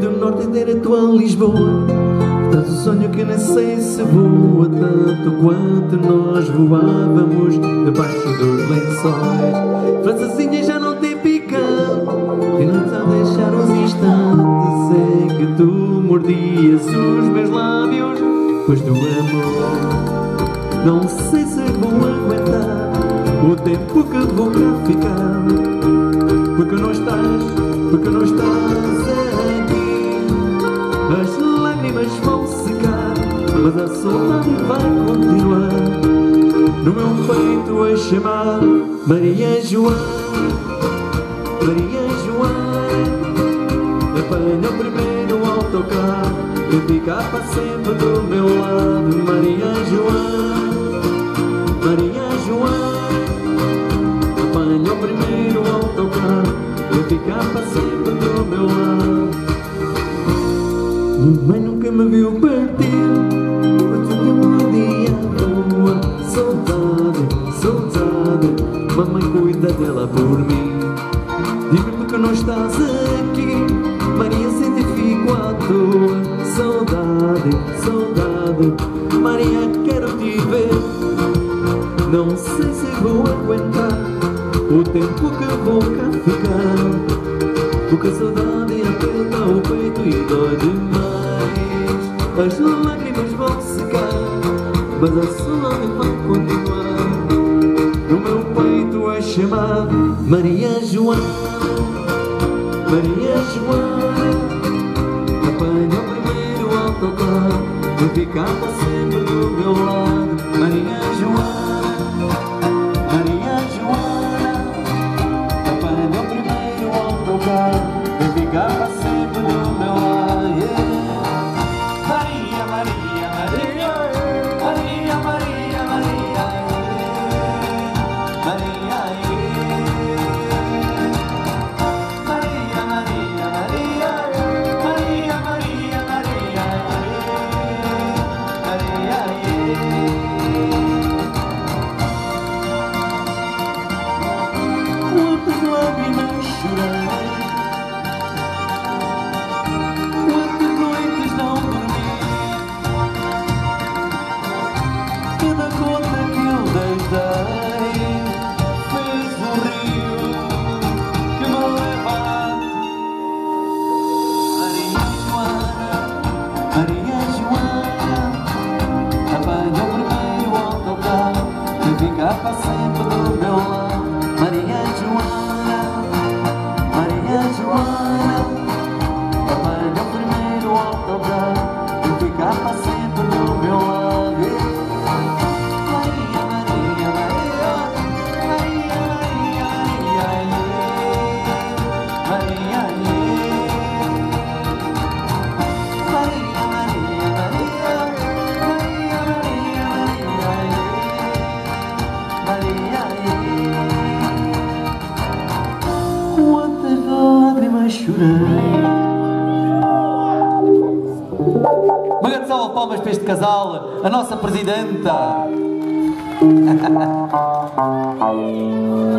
do norte direto a Lisboa. Tanto sonho que nem sei se voa Tanto quanto nós voávamos Debaixo dos lençóis. Francesinha já não tem picão E não a deixar uns instantes Em que tu mordias os meus lábios. Pois do amor Não sei se vou aguentar O tempo que vou ficar chamar Maria João. Maria João Apanha o primeiro autocarro E fica para sempre do meu lado. Maria João Maria João Apanha o primeiro autocarro E fica para sempre mim Diz-me porque não estás aqui. Maria, e fico à toa. Saudade, saudade. Maria, quero te ver. Não sei se vou aguentar O tempo que vou cá ficar. Porque a saudade aperta o peito e dói demais. As lágrimas vão secar Mas a chamar Maria João. Maria Joana Apanha o primeiro autocarro E fica para sempre do meu lado. Maria cada gota que eu deitei fez o rio que me leva Maria Joana, Maria Joana. Apanha o primeiro autocarro Que fica para sempre chorei Uma grande salva de palmas para este casal, a nossa presidenta